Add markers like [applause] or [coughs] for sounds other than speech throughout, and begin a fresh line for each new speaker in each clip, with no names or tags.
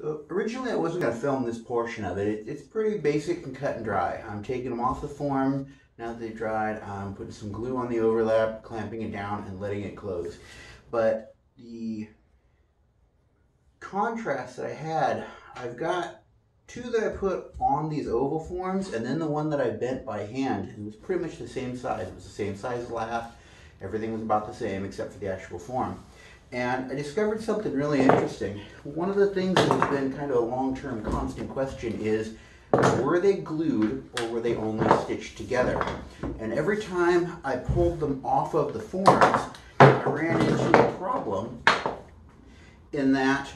So originally I wasn't going to film this portion of it. it. It's pretty basic and cut and dry. I'm taking them off the form. Now that they've dried, I'm putting some glue on the overlap, clamping it down, and letting it close. But the contrast that I had, I've got two that I put on these oval forms, and then the one that I bent by hand. It was pretty much the same size. It was the same size lath. Everything was about the same except for the actual form. And I discovered something really interesting. One of the things that has been kind of a long-term constant question is, were they glued or were they only stitched together? And every time I pulled them off of the forms, I ran into a problem in that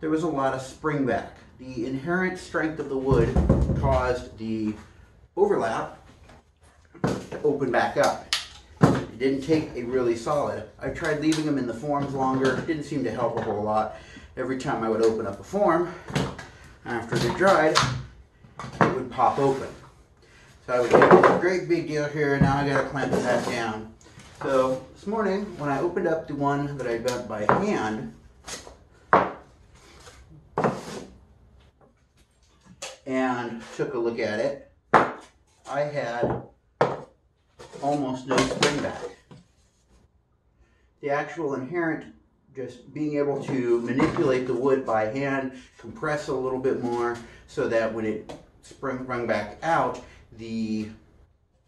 there was a lot of spring back. The inherent strength of the wood caused the overlap to open back up didn't take a really solid. I tried leaving them in the forms longer. It didn't seem to help a whole lot. Every time I would open up a form, after they dried, it would pop open. So I would get this great big deal here. and Now I got to clamp back down. So this morning, when I opened up the one that I got by hand, and took a look at it, I had almost no spring back. The actual inherent just being able to manipulate the wood by hand, compress a little bit more so that when it sprung back out, the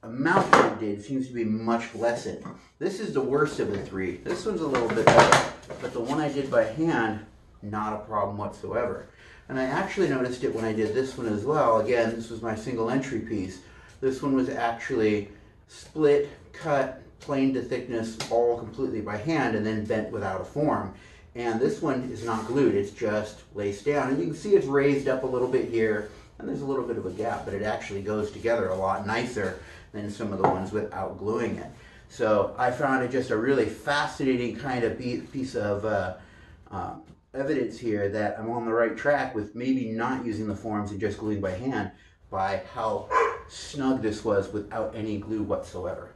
amount that it did seems to be much lessened. This is the worst of the three. This one's a little bit better, but the one I did by hand, not a problem whatsoever. And I actually noticed it when I did this one as well. Again, this was my single entry piece. This one was actually split, cut, planed to thickness all completely by hand and then bent without a form. And this one is not glued, it's just laced down. And you can see it's raised up a little bit here and there's a little bit of a gap, but it actually goes together a lot nicer than some of the ones without gluing it. So I found it just a really fascinating kind of piece of uh, um, evidence here that I'm on the right track with maybe not using the forms and just gluing by hand by how snug this was without any glue whatsoever.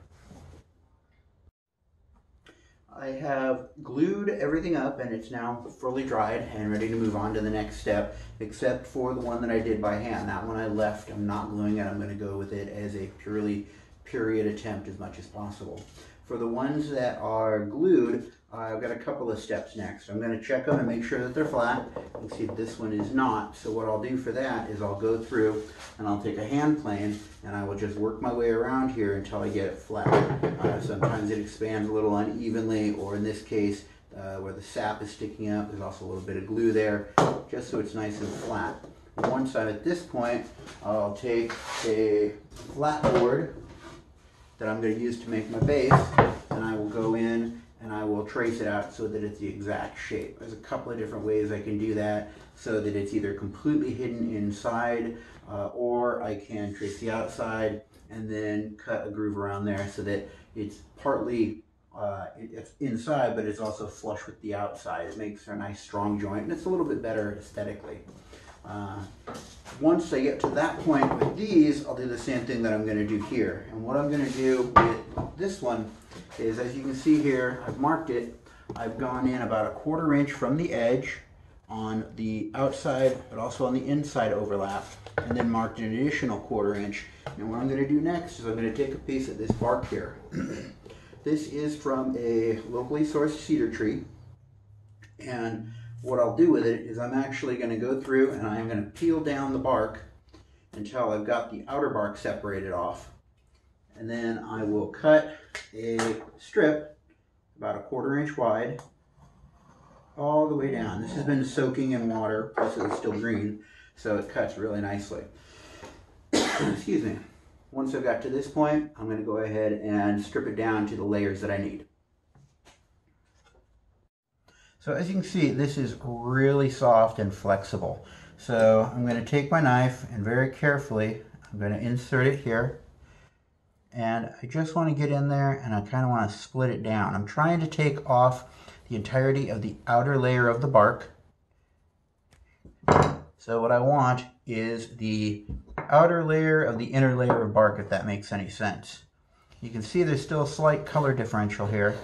I have glued everything up and it's now fully dried and ready to move on to the next step, except for the one that I did by hand. That one I left, I'm not gluing it, I'm gonna go with it as a purely period attempt as much as possible. For the ones that are glued, I've got a couple of steps next. I'm going to check them and make sure that they're flat. Can see this one is not. So what I'll do for that is I'll go through and I'll take a hand plane and I will just work my way around here until I get it flat. Uh, sometimes it expands a little unevenly or in this case uh, where the sap is sticking out there's also a little bit of glue there just so it's nice and flat. Once I'm at this point I'll take a flat board that I'm going to use to make my base and I will go in and I will trace it out so that it's the exact shape. There's a couple of different ways I can do that so that it's either completely hidden inside uh, or I can trace the outside and then cut a groove around there so that it's partly uh, it's inside but it's also flush with the outside. It makes for a nice strong joint and it's a little bit better aesthetically. Uh, once I get to that point with these, I'll do the same thing that I'm going to do here. And what I'm going to do with this one is, as you can see here, I've marked it. I've gone in about a quarter inch from the edge on the outside, but also on the inside overlap, and then marked an additional quarter inch. And what I'm going to do next is I'm going to take a piece of this bark here. [clears throat] this is from a locally sourced cedar tree, and what I'll do with it is I'm actually going to go through and I'm going to peel down the bark until I've got the outer bark separated off. And then I will cut a strip about a quarter inch wide all the way down. This has been soaking in water, plus it's still green, so it cuts really nicely. [coughs] Excuse me. Once I've got to this point, I'm going to go ahead and strip it down to the layers that I need. So as you can see, this is really soft and flexible. So I'm going to take my knife and very carefully, I'm going to insert it here. And I just want to get in there and I kind of want to split it down. I'm trying to take off the entirety of the outer layer of the bark. So what I want is the outer layer of the inner layer of bark, if that makes any sense. You can see there's still a slight color differential here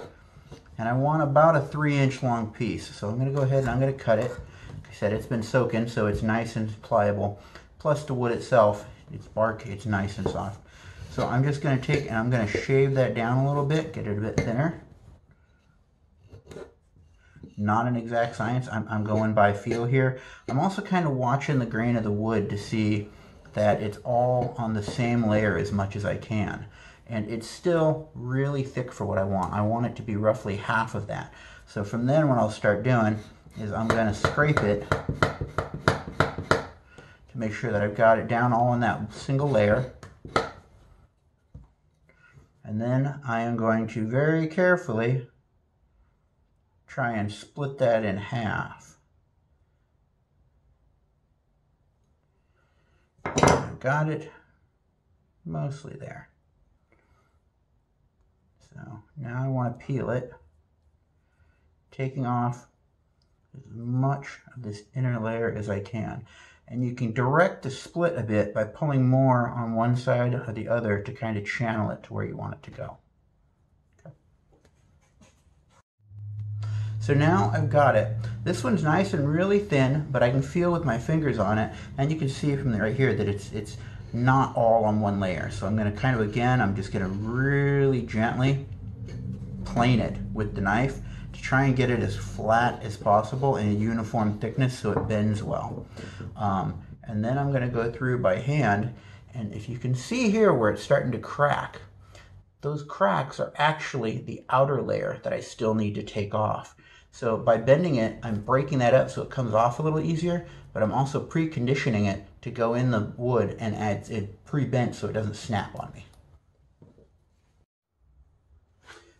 and I want about a three inch long piece. So I'm going to go ahead and I'm going to cut it. Like I said, it's been soaking, so it's nice and pliable. Plus the wood itself, its bark, it's nice and soft. So I'm just gonna take and I'm gonna shave that down a little bit, get it a bit thinner. Not an exact science, I'm, I'm going by feel here. I'm also kind of watching the grain of the wood to see that it's all on the same layer as much as I can. And it's still really thick for what I want. I want it to be roughly half of that. So from then what I'll start doing is I'm gonna scrape it to make sure that I've got it down all in that single layer. And then I am going to very carefully try and split that in half. Got it mostly there. So now I want to peel it, taking off as much of this inner layer as I can. And you can direct the split a bit by pulling more on one side or the other to kind of channel it to where you want it to go. So now I've got it. This one's nice and really thin, but I can feel with my fingers on it, and you can see from right here that it's it's not all on one layer. So I'm gonna kind of, again, I'm just gonna really gently plane it with the knife to try and get it as flat as possible in a uniform thickness so it bends well. Um, and then I'm going to go through by hand and if you can see here where it's starting to crack, those cracks are actually the outer layer that I still need to take off. So by bending it, I'm breaking that up so it comes off a little easier, but I'm also preconditioning it to go in the wood and add it pre-bent so it doesn't snap on me.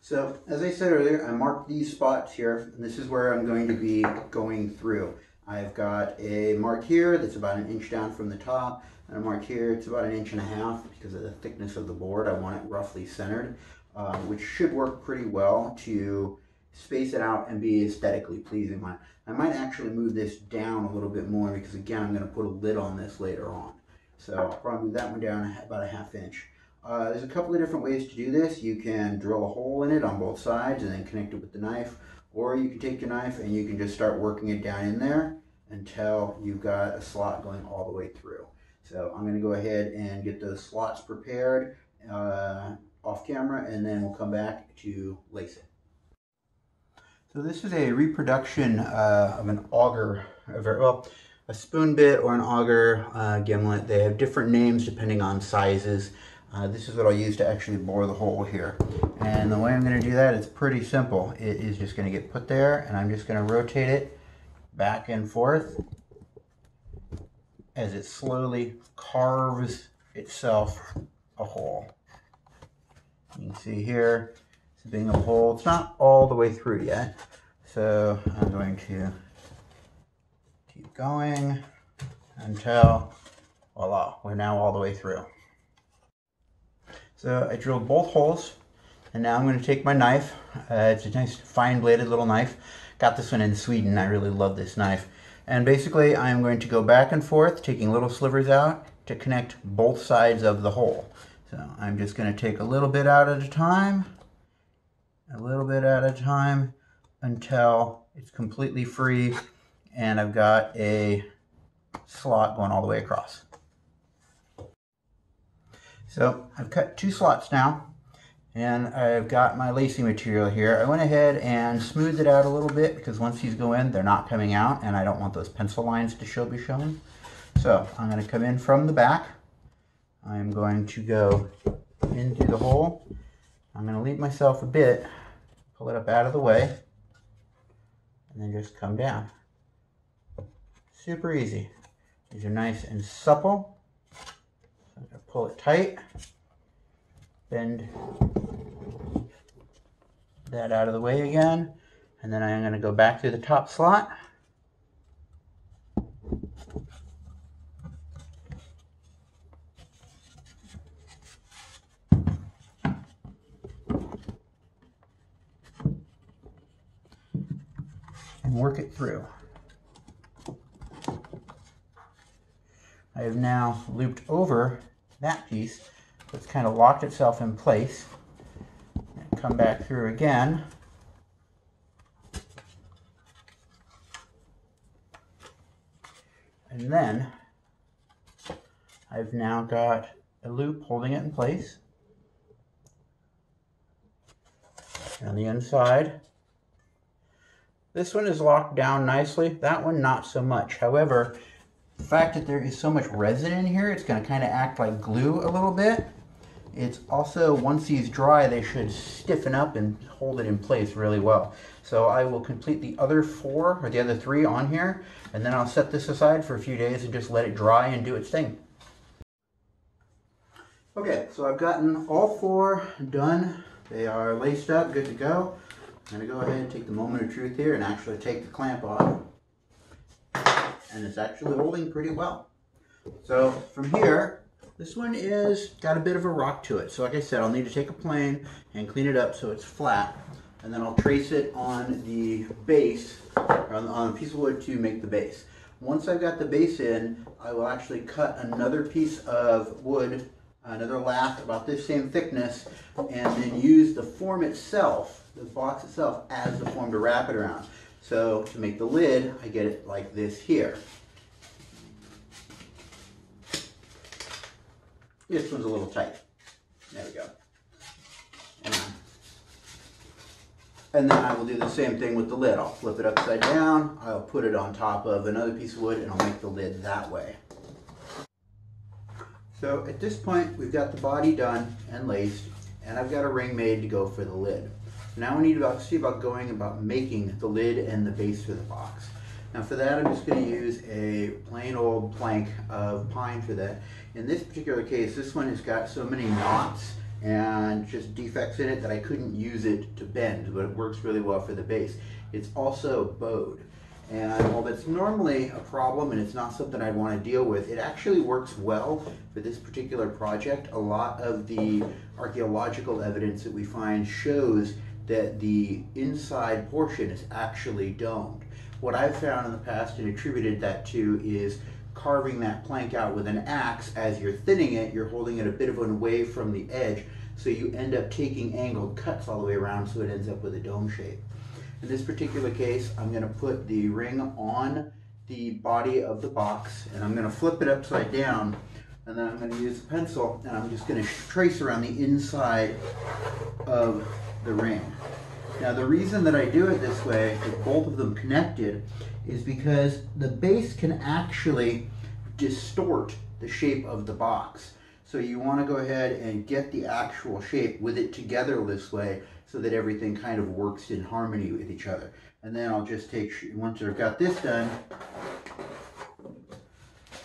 So as I said earlier, I marked these spots here, and this is where I'm going to be going through. I've got a mark here that's about an inch down from the top, and a mark here, it's about an inch and a half because of the thickness of the board. I want it roughly centered, uh, which should work pretty well to space it out and be aesthetically pleasing. I might actually move this down a little bit more because again, I'm going to put a lid on this later on. So I'll probably move that one down about a half inch. Uh, there's a couple of different ways to do this. You can drill a hole in it on both sides and then connect it with the knife. Or you can take your knife and you can just start working it down in there until you've got a slot going all the way through. So I'm going to go ahead and get those slots prepared uh, off camera and then we'll come back to lace it. So this is a reproduction uh, of an auger, well, a spoon bit or an auger uh, gimlet. They have different names depending on sizes. Uh, this is what I'll use to actually bore the hole here. And the way I'm going to do that is pretty simple. It is just going to get put there and I'm just going to rotate it back and forth as it slowly carves itself a hole. You can see here, it's being a hole. It's not all the way through yet. So I'm going to keep going until, voila, we're now all the way through. So I drilled both holes and now I'm going to take my knife. Uh, it's a nice fine bladed little knife. Got this one in Sweden. I really love this knife. And basically I'm going to go back and forth taking little slivers out to connect both sides of the hole. So I'm just going to take a little bit out at a time, a little bit at a time until it's completely free and I've got a slot going all the way across. So I've cut two slots now and I've got my lacing material here. I went ahead and smoothed it out a little bit because once these go in, they're not coming out and I don't want those pencil lines to show be showing. So I'm going to come in from the back. I'm going to go into the hole. I'm going to leave myself a bit, pull it up out of the way, and then just come down. Super easy. These are nice and supple. I'm going to pull it tight, bend that out of the way again, and then I'm going to go back through the top slot. and work it through. I have now looped over that piece. It's kind of locked itself in place. And come back through again. And then I've now got a loop holding it in place. on the inside. This one is locked down nicely. That one not so much. However, the fact that there is so much resin in here, it's going to kind of act like glue a little bit. It's also, once these dry, they should stiffen up and hold it in place really well. So I will complete the other four, or the other three on here, and then I'll set this aside for a few days and just let it dry and do its thing. Okay, so I've gotten all four done. They are laced up, good to go. I'm gonna go ahead and take the moment of truth here and actually take the clamp off. And it's actually holding pretty well. So from here, this one is got a bit of a rock to it. So like I said, I'll need to take a plane and clean it up so it's flat. And then I'll trace it on the base, on, on a piece of wood to make the base. Once I've got the base in, I will actually cut another piece of wood, another lath about this same thickness, and then use the form itself, the box itself, as the form to wrap it around. So to make the lid, I get it like this here. This one's a little tight. There we go. And, then I will do the same thing with the lid. I'll flip it upside down, I'll put it on top of another piece of wood, and I'll make the lid that way. So at this point, we've got the body done and laced, and I've got a ring made to go for the lid. Now we need to see about going about making the lid and the base for the box. Now for that, I'm just going to use a plain old plank of pine for that. In this particular case, this one has got so many knots and just defects in it that I couldn't use it to bend, but it works really well for the base. It's also bowed. And while that's normally a problem and it's not something I'd want to deal with, it actually works well for this particular project. A lot of the archaeological evidence that we find shows that the inside portion is actually domed. What I've found in the past and attributed that to is carving that plank out with an axe, as you're thinning it, you're holding it a bit of an away from the edge, so you end up taking angled cuts all the way around so it ends up with a dome shape. In this particular case, I'm going to put the ring on the body of the box, and I'm going to flip it upside down, and then I'm going to use a pencil, and I'm just going to trace around the inside of the ring. Now the reason that I do it this way, with both of them connected, is because the base can actually distort the shape of the box. So you want to go ahead and get the actual shape with it together this way so that everything kind of works in harmony with each other. And then I'll just take, once I've got this done,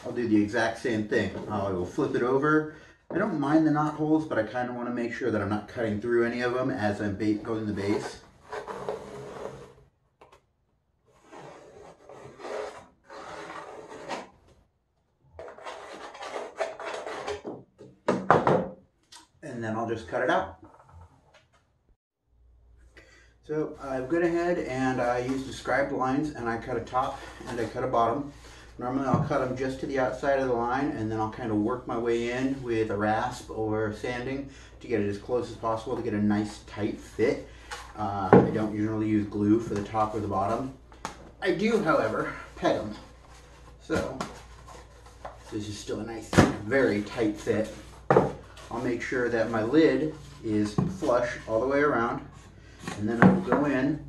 I'll do the exact same thing. I will flip it over. I don't mind the knot holes, but I kind of want to make sure that I'm not cutting through any of them as I'm going the base. And then I'll just cut it out. So I've gone ahead and I used described lines and I cut a top and I cut a bottom. Normally I'll cut them just to the outside of the line and then I'll kind of work my way in with a rasp or sanding to get it as close as possible to get a nice tight fit. Uh, I don't usually use glue for the top or the bottom. I do, however, peg them. So this is still a nice, very tight fit. I'll make sure that my lid is flush all the way around and then I will go in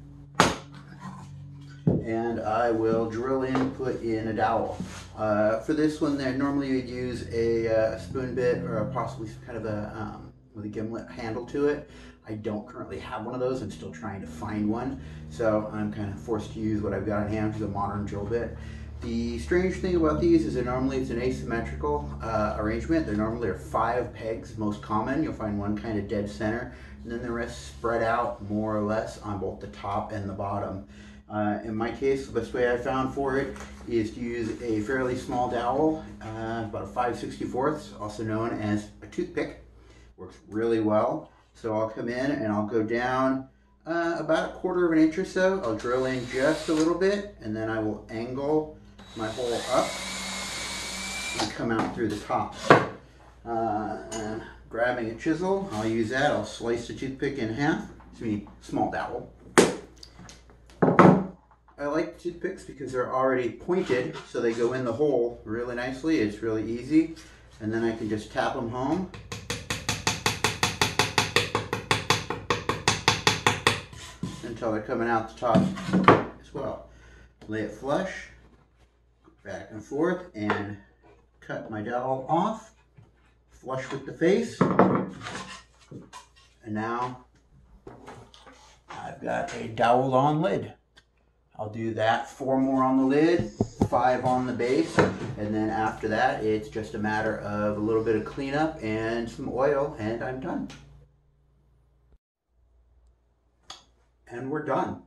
and I will drill in, put in a dowel. Uh, for this one there, normally you'd use a uh, spoon bit or possibly some kind of a, um, with a gimlet handle to it. I don't currently have one of those. I'm still trying to find one. So I'm kind of forced to use what I've got on hand, which is a modern drill bit. The strange thing about these is that normally it's an asymmetrical uh, arrangement. There normally are five pegs, most common. You'll find one kind of dead center, and then the rest spread out more or less on both the top and the bottom. Uh, in my case, the best way I found for it is to use a fairly small dowel, uh, about a 5 64ths, also known as a toothpick. Works really well. So I'll come in and I'll go down uh, about a quarter of an inch or so. I'll drill in just a little bit and then I will angle my hole up and come out through the top. Uh, grabbing a chisel, I'll use that. I'll slice the toothpick in half. It's me small dowel. I like toothpicks because they're already pointed, so they go in the hole really nicely. It's really easy. And then I can just tap them home. Until they're coming out the top as well. Lay it flush, back and forth, and cut my dowel off, flush with the face. And now I've got a doweled on lid. I'll do that four more on the lid, five on the base, and then after that it's just a matter of a little bit of cleanup and some oil and I'm done. And we're done.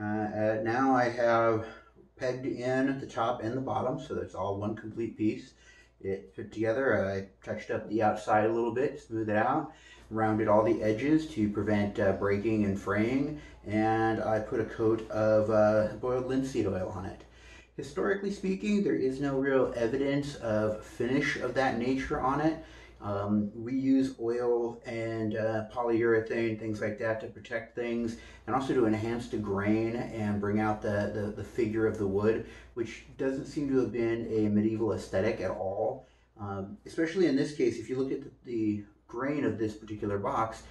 Uh, uh, now I have pegged in at the top and the bottom so that's all one complete piece. It fit together, I touched up the outside a little bit, smooth it out, rounded all the edges to prevent uh, breaking and fraying, and I put a coat of uh, boiled linseed oil on it. Historically speaking, there is no real evidence of finish of that nature on it. Um, we use oil and uh, polyurethane, things like that to protect things and also to enhance the grain and bring out the, the, the, figure of the wood, which doesn't seem to have been a medieval aesthetic at all. Um, especially in this case, if you look at the, the grain of this particular box,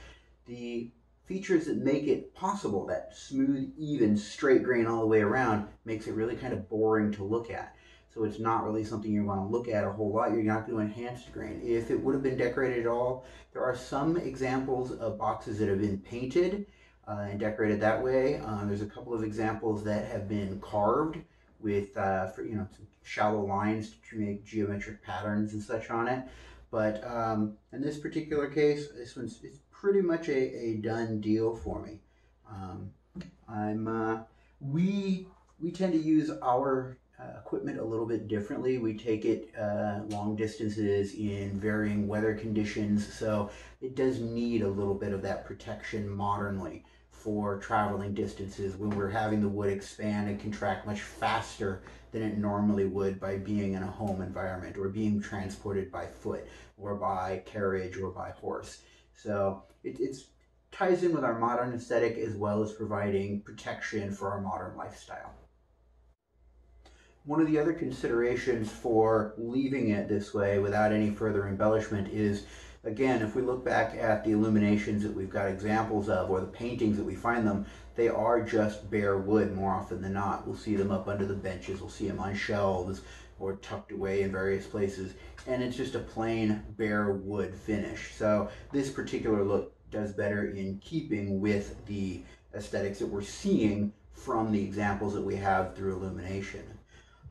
the features that make it possible, that smooth, even, straight grain all the way around, makes it really kind of boring to look at. So it's not really something you want to look at a whole lot. You're not going to enhance the grain. If it would have been decorated at all, there are some examples of boxes that have been painted uh, and decorated that way. Um, there's a couple of examples that have been carved with, uh, for, you know, shallow lines to make geometric patterns and such on it. But um, in this particular case, this one's it's pretty much a, a done deal for me. Um, I'm uh, we we tend to use our uh, equipment a little bit differently. We take it uh, long distances in varying weather conditions, so it does need a little bit of that protection modernly for traveling distances when we're having the wood expand and contract much faster than it normally would by being in a home environment or being transported by foot or by carriage or by horse. So it it's, ties in with our modern aesthetic as well as providing protection for our modern lifestyle. One of the other considerations for leaving it this way without any further embellishment is again, if we look back at the illuminations that we've got examples of or the paintings that we find them, they are just bare wood more often than not. We'll see them up under the benches, we'll see them on shelves or tucked away in various places. And it's just a plain bare wood finish. So this particular look does better in keeping with the aesthetics that we're seeing from the examples that we have through illumination.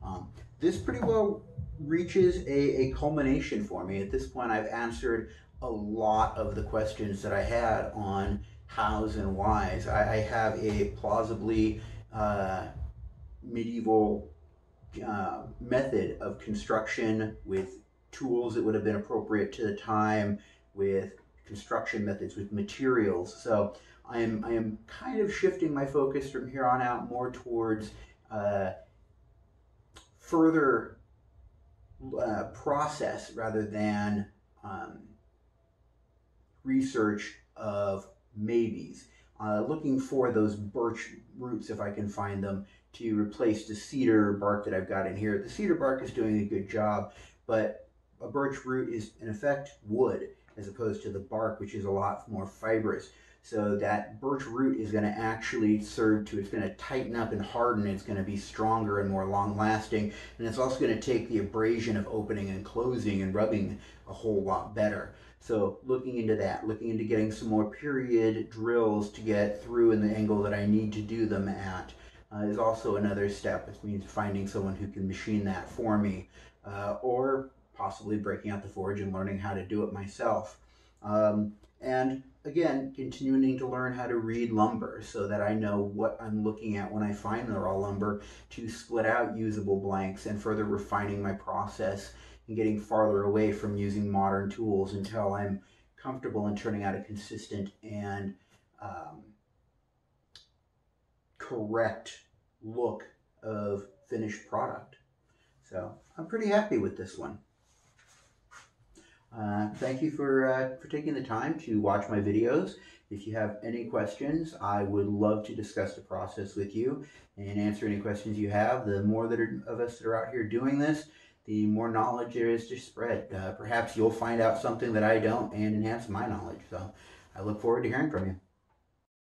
Um, this pretty well reaches a, a culmination for me. At this point, I've answered a lot of the questions that I had on hows and whys. I, I have a plausibly uh, medieval uh, method of construction with tools that would have been appropriate to the time, with construction methods, with materials. So I am I am kind of shifting my focus from here on out more towards uh, further uh, process rather than um, research of maybes. Uh, looking for those birch roots if I can find them to replace the cedar bark that I've got in here. The cedar bark is doing a good job, but a birch root is in effect wood as opposed to the bark, which is a lot more fibrous. So that birch root is going to actually serve to, it's going to tighten up and harden. It's going to be stronger and more long lasting. And it's also going to take the abrasion of opening and closing and rubbing a whole lot better. So looking into that, looking into getting some more period drills to get through in the angle that I need to do them at uh, is also another step. It means finding someone who can machine that for me uh, or possibly breaking out the forge and learning how to do it myself. Um, and again, continuing to learn how to read lumber so that I know what I'm looking at when I find the raw lumber to split out usable blanks and further refining my process and getting farther away from using modern tools until I'm comfortable in turning out a consistent and um, correct look of finished product. So I'm pretty happy with this one. Uh, thank you for uh, for taking the time to watch my videos. If you have any questions, I would love to discuss the process with you and answer any questions you have. The more that are, of us that are out here doing this, the more knowledge there is to spread. Uh, perhaps you'll find out something that I don't and enhance my knowledge. So I look forward to hearing from you.